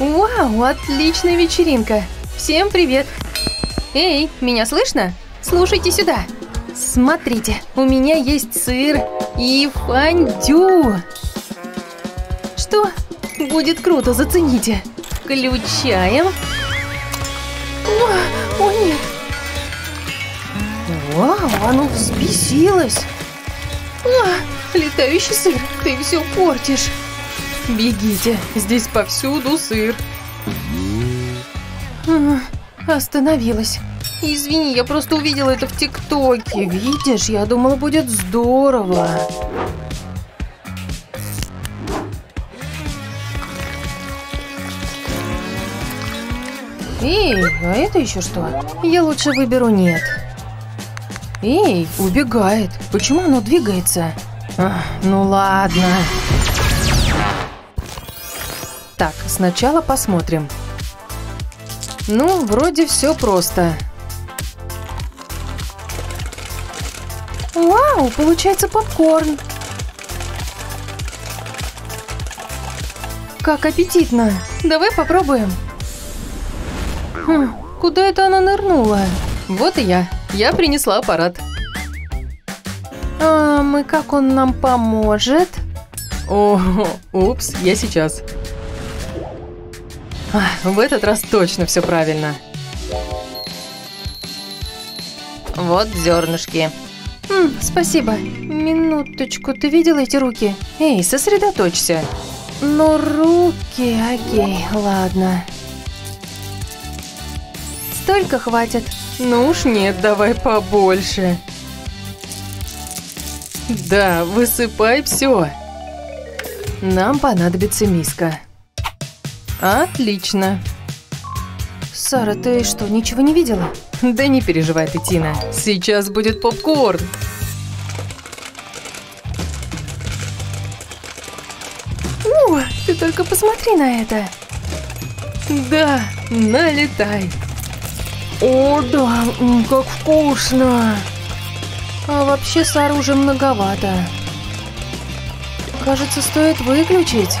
Вау, отличная вечеринка. Всем привет. Эй, меня слышно? Слушайте сюда. Смотрите, у меня есть сыр и фондю. Что? Будет круто, зацените. Включаем. О, о нет. Вау, оно взбесилось. А, летающий сыр, ты все портишь. Бегите, здесь повсюду сыр. А, остановилась. Извини, я просто увидела это в ТикТоке. Видишь, я думала, будет здорово. Эй, а это еще что? Я лучше выберу нет. Эй, убегает. Почему оно двигается? Ах, ну ладно. Так, сначала посмотрим. Ну, вроде все просто. Вау, получается попкорн. Как аппетитно. Давай попробуем. Хм, куда это она нырнула? Вот и я. Я принесла аппарат. А, мы как он нам поможет? О, упс, я сейчас. А, в этот раз точно все правильно. Вот зернышки. М, спасибо. Минуточку, ты видела эти руки? Эй, сосредоточься. Ну, руки, окей, ладно. Столько хватит. Ну уж нет, давай побольше. Да, высыпай все. Нам понадобится миска. Отлично. Сара, ты что, ничего не видела? Да не переживай ты, Тина. Сейчас будет попкорн. О, ты только посмотри на это. Да, налетай. О, да, как вкусно. А вообще Сара уже многовато. Кажется, стоит выключить.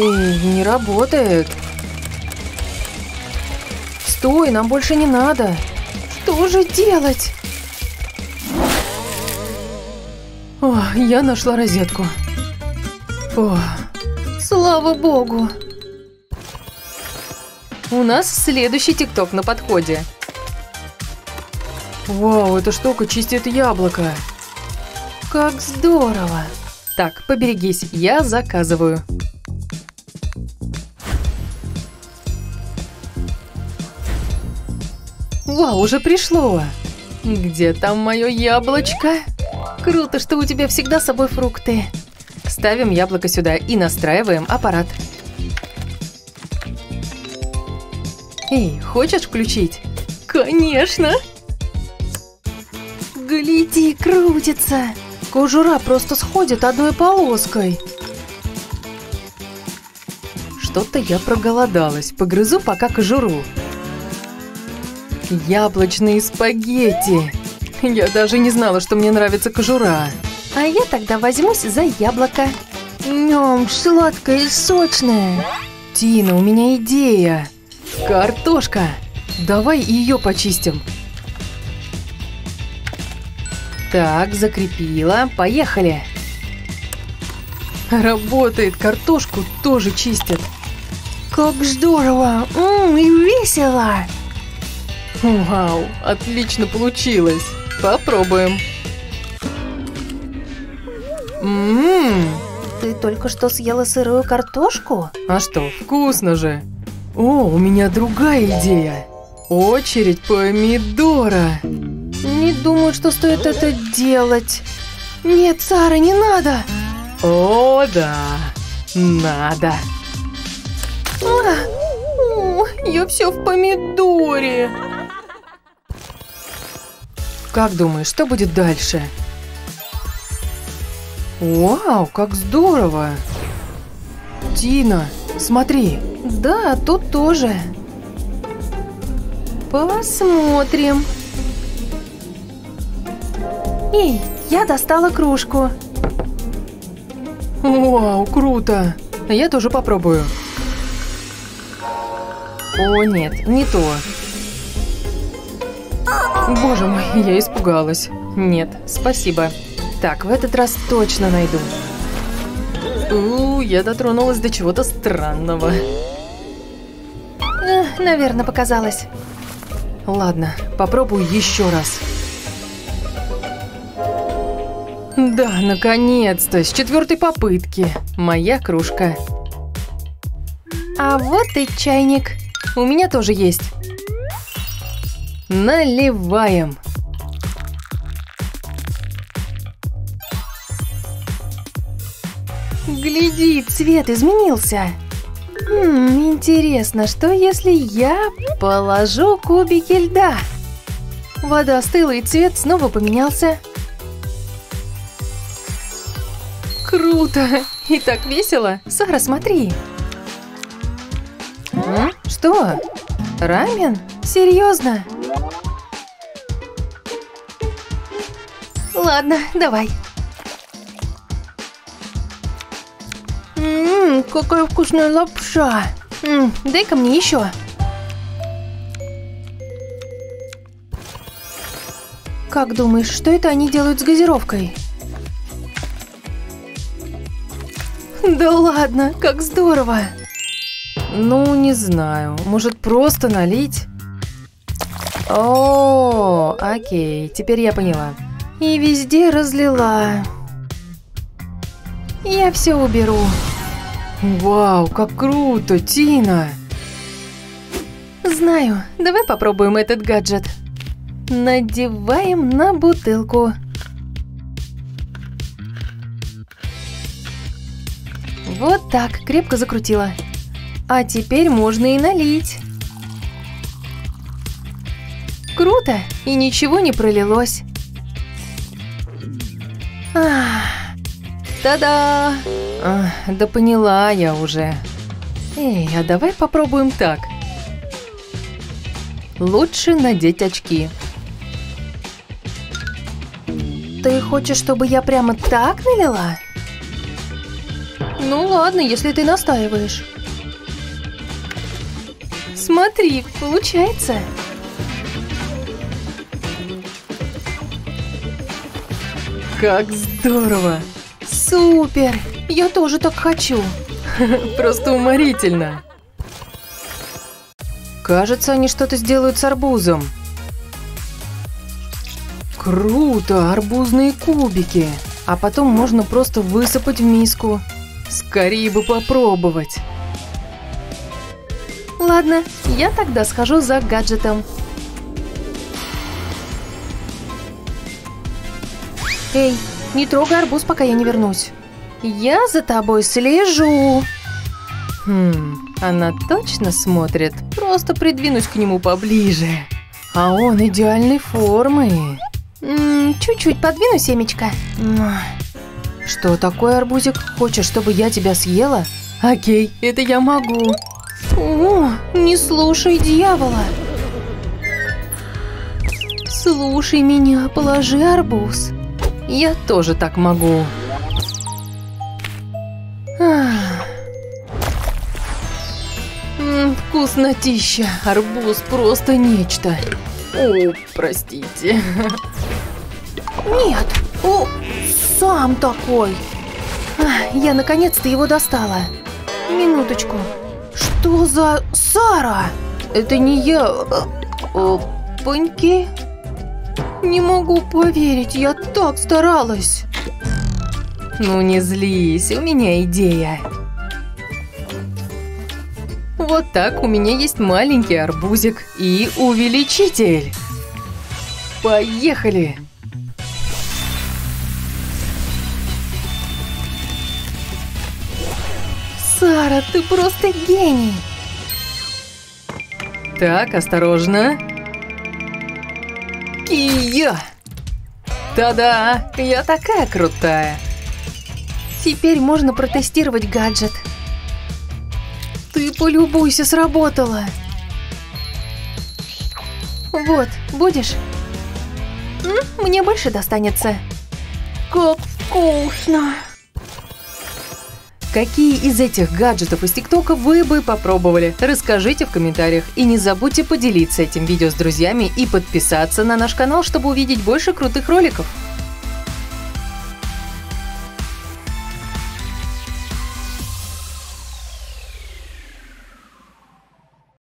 Эй, не работает. Стой, нам больше не надо. Что же делать? О, я нашла розетку. О, слава богу. У нас следующий тикток на подходе. Вау, эта штука чистит яблоко. Как здорово. Так, поберегись, я заказываю. Уже пришло. Где там мое яблочко? Круто, что у тебя всегда с собой фрукты. Ставим яблоко сюда и настраиваем аппарат. Эй, хочешь включить? Конечно! Гляди, крутится! Кожура просто сходит одной полоской. Что-то я проголодалась. Погрызу пока кожуру. Яблочные спагетти. Я даже не знала, что мне нравится кожура. А я тогда возьмусь за яблоко. Нем, сладкое и сочное. Тина, у меня идея. Картошка. Давай ее почистим. Так, закрепила. Поехали. Работает. Картошку тоже чистят. Как здорово. М -м, и весело. Вау, отлично получилось. Попробуем. Ммм. Ты только что съела сырую картошку? А что, вкусно же. О, у меня другая идея. Очередь помидора. Не думаю, что стоит это делать. Нет, Сара, не надо. О, да, надо. А, о, я все в помидоре. Как думаешь, что будет дальше? Вау, как здорово! Тина, смотри. Да, тут тоже. Посмотрим. Эй, я достала кружку. Вау, круто! Я тоже попробую. О, нет, не то. Боже мой, я испугалась. Нет, спасибо. Так, в этот раз точно найду. У, я дотронулась до чего-то странного. Эх, наверное, показалось. Ладно, попробую еще раз. Да, наконец-то, с четвертой попытки. Моя кружка. А вот и чайник. У меня тоже есть. Наливаем. Гляди, цвет изменился. Хм, интересно, что если я положу кубики льда? Вода остыла, и цвет снова поменялся. Круто! И так весело. Сара, смотри. М? Что? Рамен? Серьезно? Ладно, давай. Ммм, какая вкусная лапша. Дай-ка мне еще. Как думаешь, что это они делают с газировкой? Да ладно, как здорово. Ну, не знаю. Может, просто налить? О, окей, теперь я поняла. И везде разлила. Я все уберу. Вау, как круто, Тина! Знаю, давай попробуем этот гаджет. Надеваем на бутылку. Вот так, крепко закрутила. А теперь можно и налить. Круто, и ничего не пролилось. Та-да! Да поняла я уже. Эй, а давай попробуем так. Лучше надеть очки. Ты хочешь, чтобы я прямо так налила? Ну ладно, если ты настаиваешь. Смотри, получается. Как здорово! Супер! Я тоже так хочу. Просто уморительно. Кажется, они что-то сделают с арбузом. Круто, арбузные кубики. А потом можно просто высыпать в миску. Скорее бы попробовать. Ладно, я тогда схожу за гаджетом. Эй, не трогай арбуз, пока я не вернусь. Я за тобой слежу. Хм, она точно смотрит. Просто придвинусь к нему поближе. А он идеальной формы. Чуть-чуть подвину семечко. Что такое, арбузик? Хочешь, чтобы я тебя съела? Окей, это я могу. О, не слушай дьявола. Слушай меня, положи арбуз. Я тоже так могу. М, вкуснотища. Арбуз просто нечто. О, простите. Нет, о, сам такой. А, я наконец-то его достала. Минуточку. Что за Сара? Это не я. Опаньки. Не могу поверить, я так старалась. Ну не злись, у меня идея. Вот так у меня есть маленький арбузик и увеличитель. Поехали! Сара, ты просто гений! Так, осторожно. Кия! Та-да! Я такая крутая! Теперь можно протестировать гаджет. Ты полюбуйся, сработало. Вот, будешь? Мне больше достанется. Как вкусно! Какие из этих гаджетов из ТикТока вы бы попробовали? Расскажите в комментариях. И не забудьте поделиться этим видео с друзьями и подписаться на наш канал, чтобы увидеть больше крутых роликов.